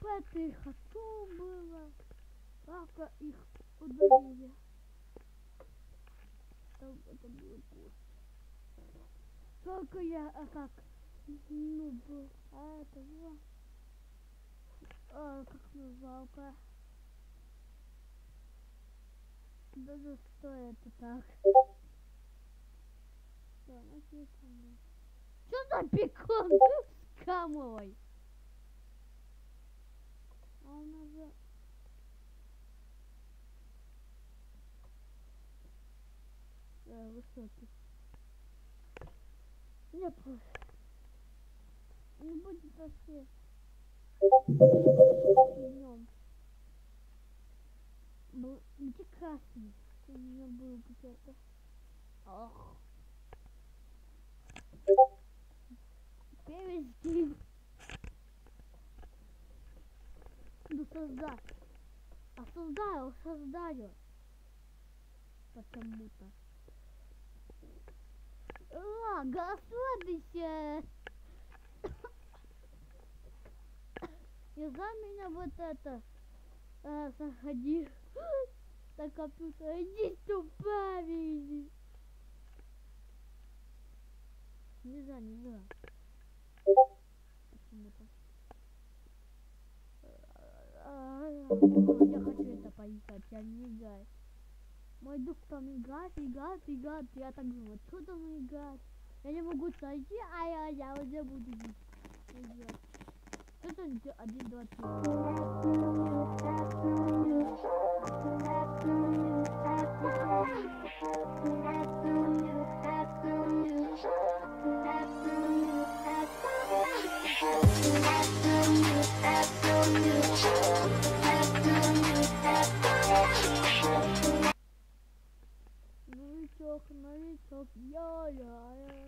Пятый хочу было. Правда, их удалили. Там это было пусто. Только я, а как, ну, был, а это было, а, как называлка. Даже что это так? Что, за бекон с камой? А у нас же... Э, высокий. Не просто. Не будет вообще. Днем. Был... Где красный? У меня был где-то. Ох. Перевести. Ну создать. А создаю, создаю. Потому-то. А, господище! И за меня вот это э, заходи на компьютер. Иди тупая, иди. Нельзя, нельзя. Почему-то. А, Я хочу это поискать, я не играю. Мой дух там играет, играет, играет. Я так думаю, что там играть? Я не могу сойти, а я, я уже буду играть. Что там где один, два, три? Новичок, новичок, я-я-я.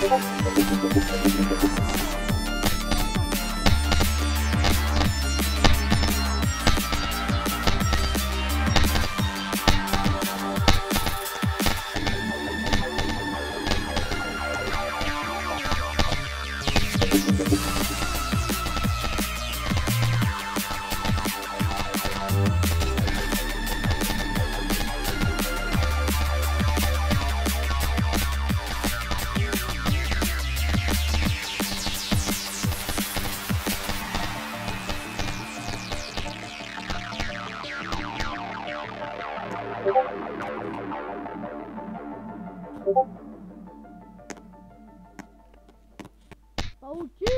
Thank you. Saúde!